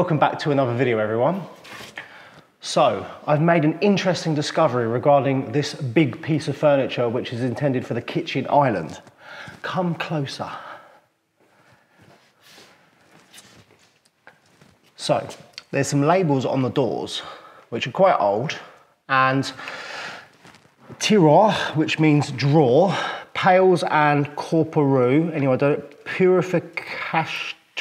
Welcome back to another video everyone. So, I've made an interesting discovery regarding this big piece of furniture which is intended for the kitchen island. Come closer. So, there's some labels on the doors which are quite old and tiroir, which means drawer, pails and corporeux, anyway, I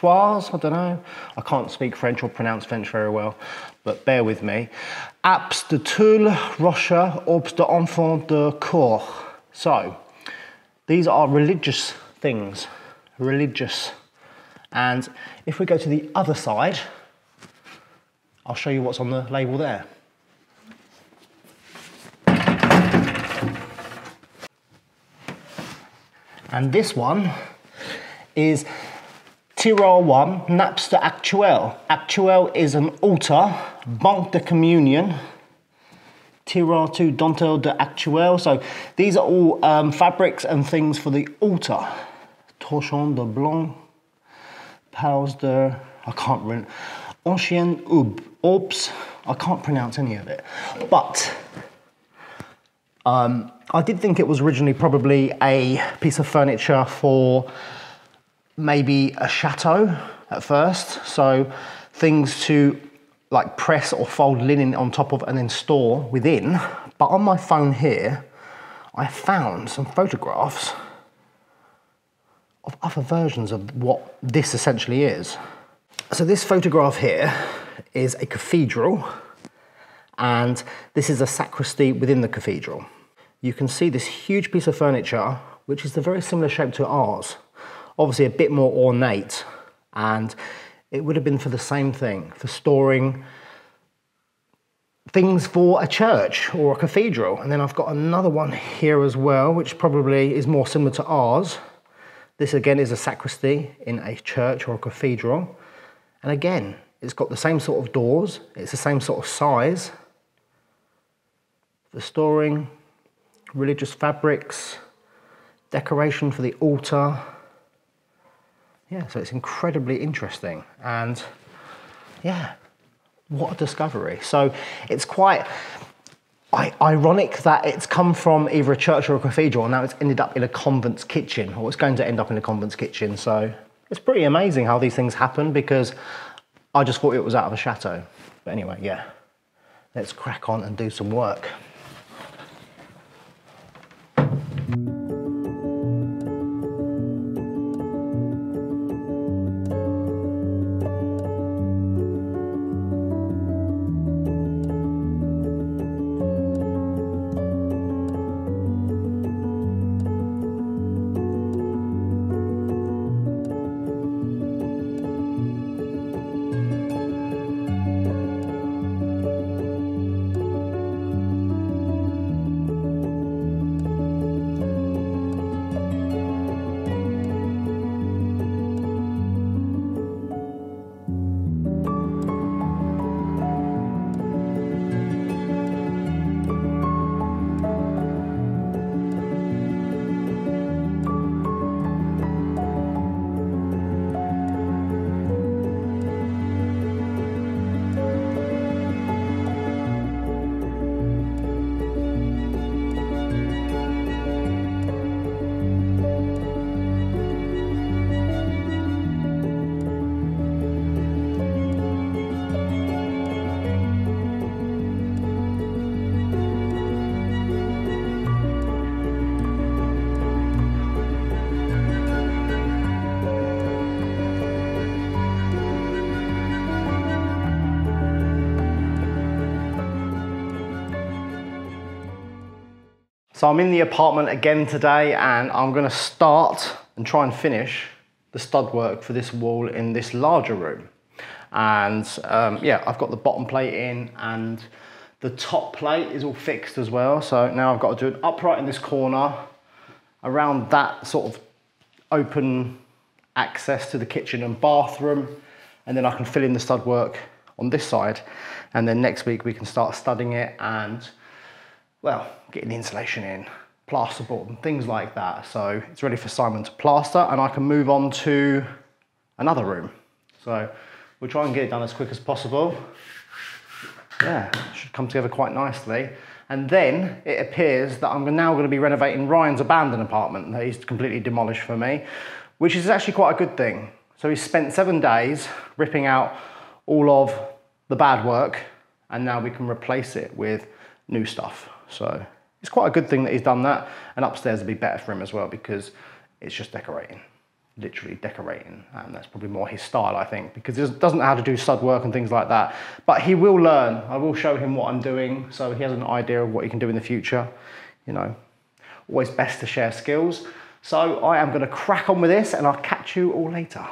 don't, I don't know. I can't speak French or pronounce French very well, but bear with me. Apps de Toul, Rocha, Orbs de Enfant de Cour. So, these are religious things, religious. And if we go to the other side, I'll show you what's on the label there. And this one is Tiroir 1, Napster Actuel. Actuel is an altar, Banque de Communion. Tiroir 2, Dentelle de Actuel. So these are all um, fabrics and things for the altar. Torchon de Blanc, Pals de, I can't remember. Ancien Ub, Orbs, I can't pronounce any of it. But um, I did think it was originally probably a piece of furniture for maybe a chateau at first. So things to like press or fold linen on top of and then store within. But on my phone here, I found some photographs of other versions of what this essentially is. So this photograph here is a cathedral and this is a sacristy within the cathedral. You can see this huge piece of furniture, which is the very similar shape to ours obviously a bit more ornate and it would have been for the same thing, for storing things for a church or a cathedral. And then I've got another one here as well, which probably is more similar to ours. This again is a sacristy in a church or a cathedral. And again, it's got the same sort of doors, it's the same sort of size. For storing religious fabrics, decoration for the altar, yeah, so it's incredibly interesting and yeah, what a discovery. So it's quite ironic that it's come from either a church or a cathedral and now it's ended up in a convent's kitchen or it's going to end up in a convent's kitchen. So it's pretty amazing how these things happen because I just thought it was out of a chateau. But anyway, yeah, let's crack on and do some work. So I'm in the apartment again today and I'm gonna start and try and finish the stud work for this wall in this larger room. And um, yeah, I've got the bottom plate in and the top plate is all fixed as well. So now I've got to do an upright in this corner around that sort of open access to the kitchen and bathroom. And then I can fill in the stud work on this side. And then next week we can start studding it and well, getting the insulation in, plasterboard and things like that. So it's ready for Simon to plaster and I can move on to another room. So we'll try and get it done as quick as possible. Yeah, should come together quite nicely. And then it appears that I'm now going to be renovating Ryan's abandoned apartment that he's completely demolished for me, which is actually quite a good thing. So he spent seven days ripping out all of the bad work and now we can replace it with new stuff. So it's quite a good thing that he's done that. And upstairs will be better for him as well because it's just decorating, literally decorating. And that's probably more his style, I think, because he doesn't know how to do stud work and things like that. But he will learn. I will show him what I'm doing so he has an idea of what he can do in the future. You know, always best to share skills. So I am going to crack on with this and I'll catch you all later.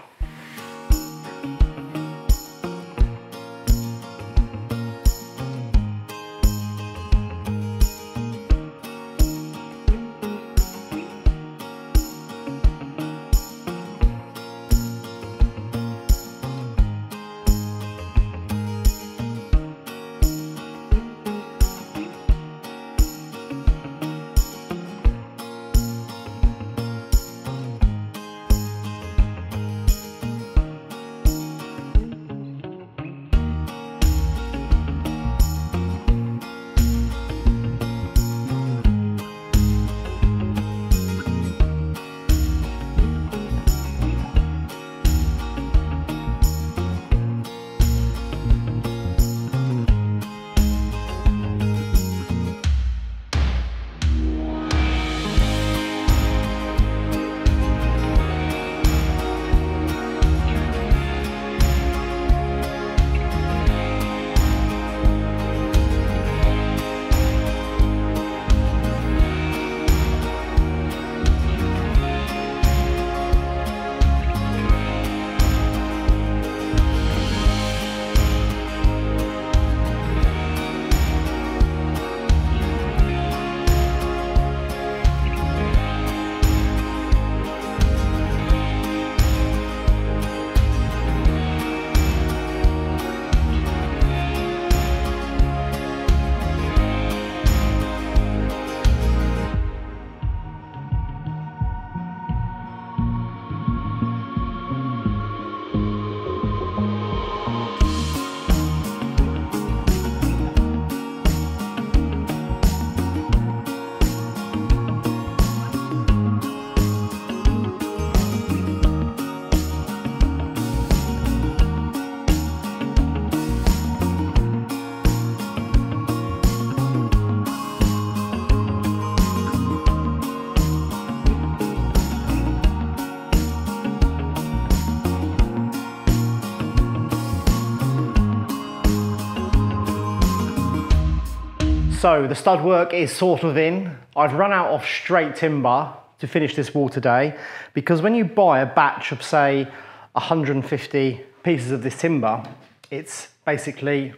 So the stud work is sort of in. I've run out of straight timber to finish this wall today because when you buy a batch of say 150 pieces of this timber, it's basically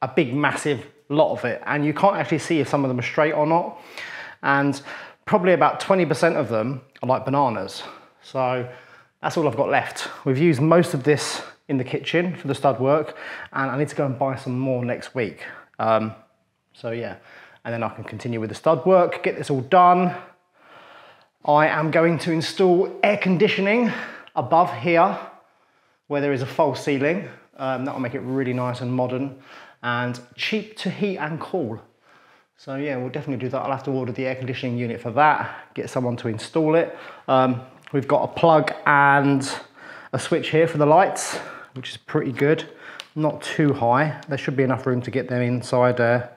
a big massive lot of it and you can't actually see if some of them are straight or not. And probably about 20% of them are like bananas. So that's all I've got left. We've used most of this in the kitchen for the stud work and I need to go and buy some more next week. Um, so yeah, and then I can continue with the stud work, get this all done. I am going to install air conditioning above here where there is a false ceiling. Um, that will make it really nice and modern and cheap to heat and cool. So yeah, we'll definitely do that. I'll have to order the air conditioning unit for that, get someone to install it. Um, we've got a plug and a switch here for the lights, which is pretty good. Not too high. There should be enough room to get them inside uh,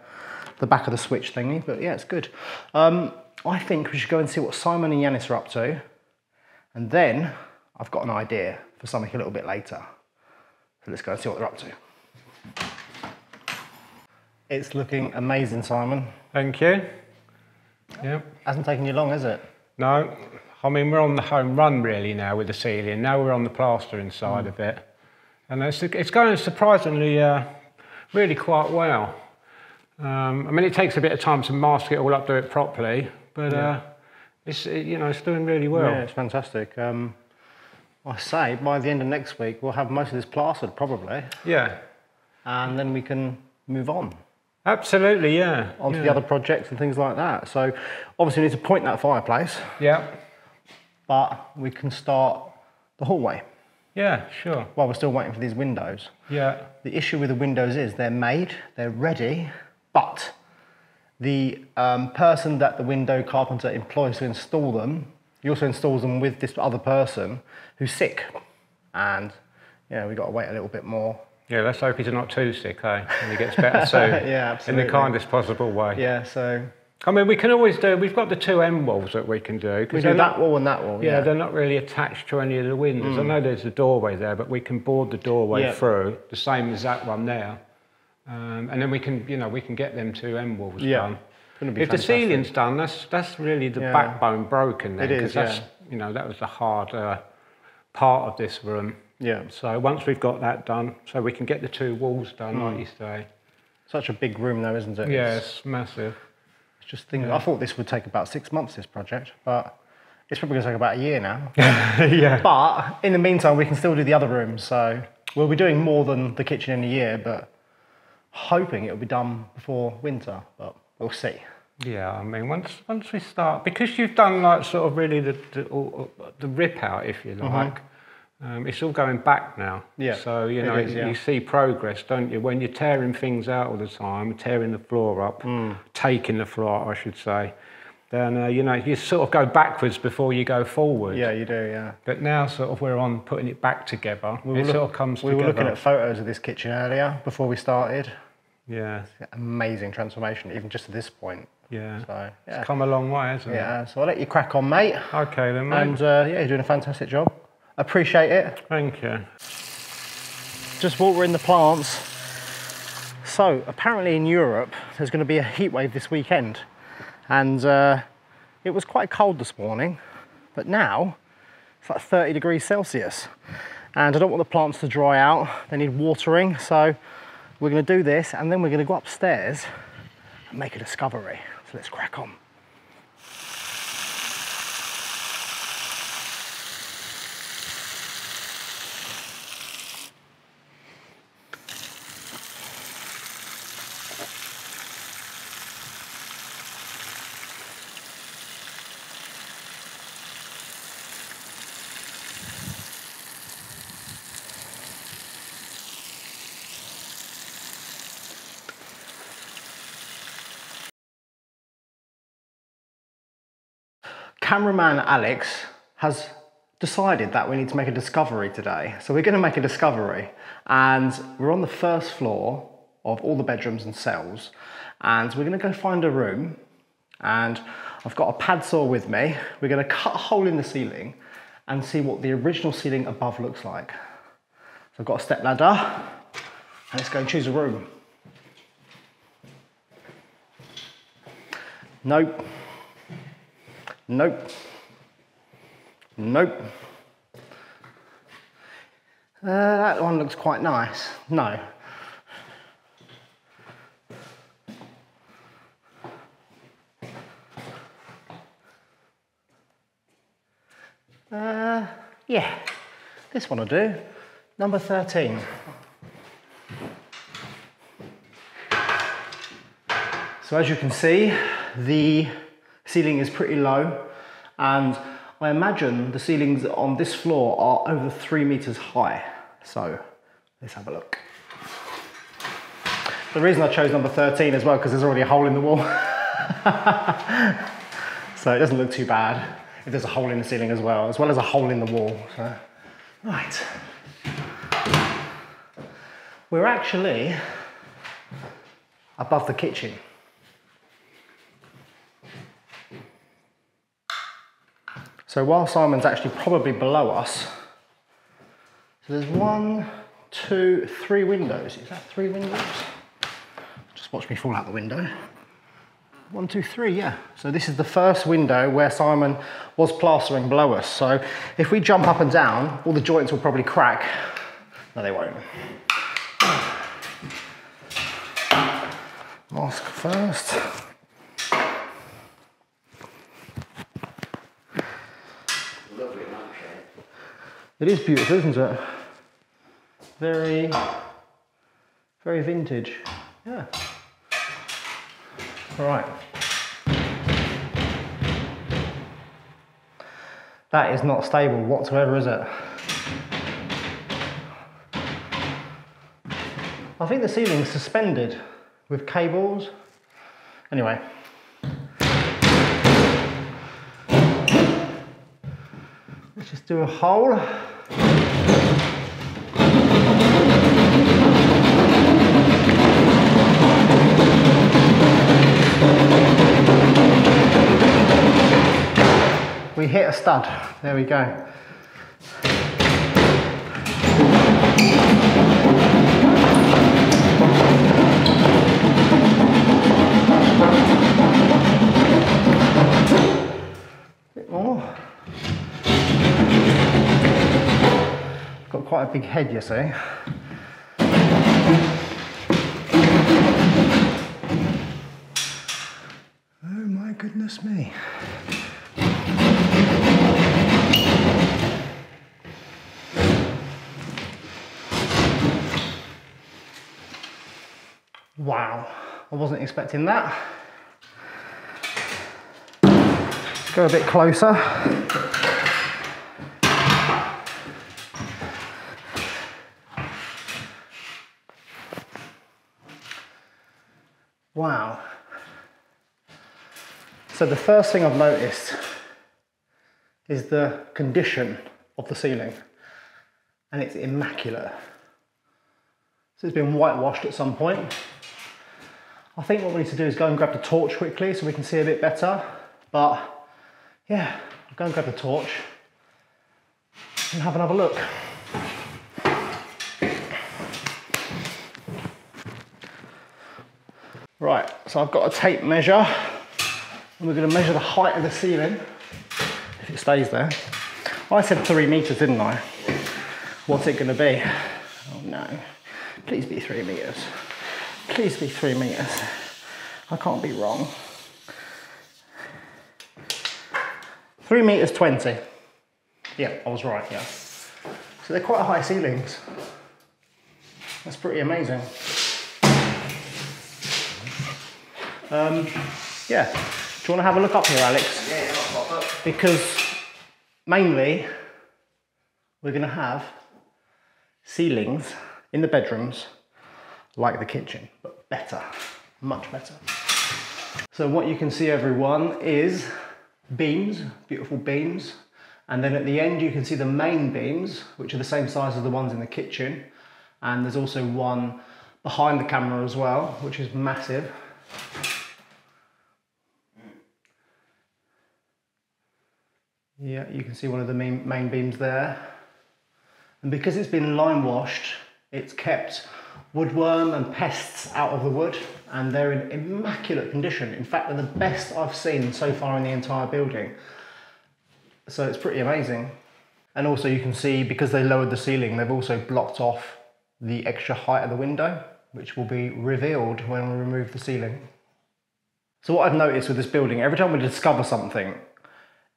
the back of the switch thingy, but yeah, it's good. Um, I think we should go and see what Simon and Yanis are up to. And then I've got an idea for something a little bit later. So let's go and see what they're up to. It's looking amazing, Simon. Thank you. Yep. Hasn't taken you long, has it? No, I mean, we're on the home run really now with the ceiling. Now we're on the plastering side mm. of it. And it's, it's going surprisingly, uh, really quite well. Um, I mean, it takes a bit of time to mask it all up, do it properly, but yeah. uh, it's you know it's doing really well. Yeah, it's fantastic. Um, I say by the end of next week we'll have most of this plastered probably. Yeah. And then we can move on. Absolutely, yeah. Onto yeah. the other projects and things like that. So obviously we need to point that fireplace. Yeah. But we can start the hallway. Yeah, sure. while we're still waiting for these windows. Yeah. The issue with the windows is they're made, they're ready, but the um, person that the window carpenter employs to install them, he also installs them with this other person who's sick. And, you know, we've got to wait a little bit more. Yeah, let's hope he's not too sick, eh? And he gets better soon. Yeah, absolutely. In the kindest possible way. Yeah, so I mean, we can always do, we've got the two end walls that we can do. we do that wall and that wall. Yeah, Yeah, they're not really attached to any of the windows. I know there's a doorway there, but we can board the doorway Yeah. through, the same as that one there. Um, and then we can, you know, we can get them two end walls Yeah. done. If the ceiling's done, that's that's really the Yeah. backbone broken then. It is, 'cause that's, yeah. You know, that was the hard uh, part of this room. yeah. So once we've got that done, so we can get the two walls done, Hmm. like you say. Such a big room though, isn't it? Yeah, It's, it's massive. it's just things. I thought this would take about six months, this project, but it's probably going to take about a year now. yeah. But in the meantime, we can still do the other rooms. So we'll be doing more than the kitchen in a year, but hoping it'll be done before winter. But we'll see. Yeah, I mean, once once we start, because you've done like sort of really the the, the rip out, if you like. Um, it's all going back now. Mm-hmm. Yeah, So you know is, yeah. you see progress, don't you? When you're tearing things out all the time, tearing the floor up, Mm. taking the floor, up, I should say. Then uh, you know you sort of go backwards before you go forward. Yeah, you do. Yeah. But now sort of we're on putting it back together. We it were, sort of comes we together. were looking at photos of this kitchen earlier before we started. yeah, Amazing transformation, even just at this point. yeah. So yeah, It's come a long way, hasn't it? yeah. So I'll let you crack on, mate. Okay then, mate. And uh, yeah, you're doing a fantastic job. Appreciate it. Thank you. just watering the plants. So apparently in Europe, there's going to be a heat wave this weekend, and uh, it was quite cold this morning, but now it's like 30 degrees Celsius, and I don't want the plants to dry out. They need watering, so we're going to do this, and then we're going to go upstairs and make a discovery. So let's crack on. Cameraman Alex has decided that we need to make a discovery today. So we're going to make a discovery, and we're on the first floor of all the bedrooms and cells, and we're going to go find a room. And I've got a pad saw with me. We're going to cut a hole in the ceiling and see what the original ceiling above looks like. So I've got a step ladder, and let's go and choose a room. Nope. Nope. Nope. Uh, that one looks quite nice. No. Uh, yeah, this one will do. Number 13. So as you can see, the ceiling is pretty low and I imagine the ceilings on this floor are over three meters high. So let's have a look. The reason I chose number 13 as well, because there's already a hole in the wall. so it doesn't look too bad if there's a hole in the ceiling as well, as well as a hole in the wall. So, right. We're actually above the kitchen. So while Simon's actually probably below us, so there's one, two, three windows. Is that three windows? Just watch me fall out the window. One, two, three, yeah. So this is the first window where Simon was plastering below us. So if we jump up and down, all the joints will probably crack. No, they won't. Mask first. It is beautiful, isn't it? Very, very vintage. Yeah. Right. That is not stable whatsoever, is it? I think the ceiling's suspended with cables. Anyway. Let's just do a hole. We hit a stud. There we go. Quite a big head, you see. Oh my goodness me. Wow, I wasn't expecting that. Let's go a bit closer. Wow. So the first thing I've noticed is the condition of the ceiling and it's immaculate. So it's been whitewashed at some point. I think what we need to do is go and grab the torch quickly so we can see a bit better. But yeah, I'll go and grab the torch and have another look. Right, so I've got a tape measure and we're going to measure the height of the ceiling if it stays there. I said three meters, didn't I? What's it going to be? Oh no, please be three meters. Please be three meters. I can't be wrong. Three meters 20. Yeah, I was right, yeah. So they're quite high ceilings. That's pretty amazing. Um, yeah, do you want to have a look up here, Alex? Yeah, yeah, up. Because mainly we're going to have ceilings in the bedrooms like the kitchen, but better, much better. So what you can see everyone is beams, beautiful beams. And then at the end you can see the main beams, which are the same size as the ones in the kitchen. And there's also one behind the camera as well, which is massive. Yeah, you can see one of the main, main beams there. And because it's been lime washed, it's kept woodworm and pests out of the wood and they're in immaculate condition. In fact, they're the best I've seen so far in the entire building. So it's pretty amazing. And also you can see, because they lowered the ceiling, they've also blocked off the extra height of the window, which will be revealed when we remove the ceiling. So what I've noticed with this building, every time we discover something,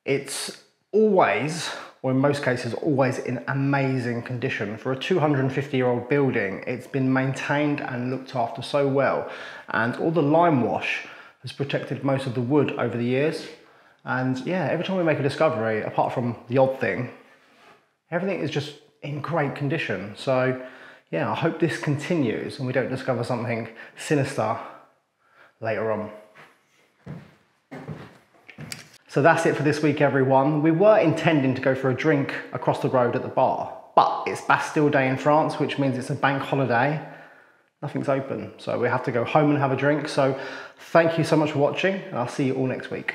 it's always, or in most cases, always in amazing condition. For a 250 year old building, it's been maintained and looked after so well. And all the lime wash has protected most of the wood over the years. And yeah, every time we make a discovery, apart from the odd thing, everything is just in great condition. So yeah, I hope this continues and we don't discover something sinister later on. So that's it for this week, everyone. We were intending to go for a drink across the road at the bar, but it's Bastille Day in France, which means it's a bank holiday. Nothing's open, so we have to go home and have a drink. So thank you so much for watching, and I'll see you all next week.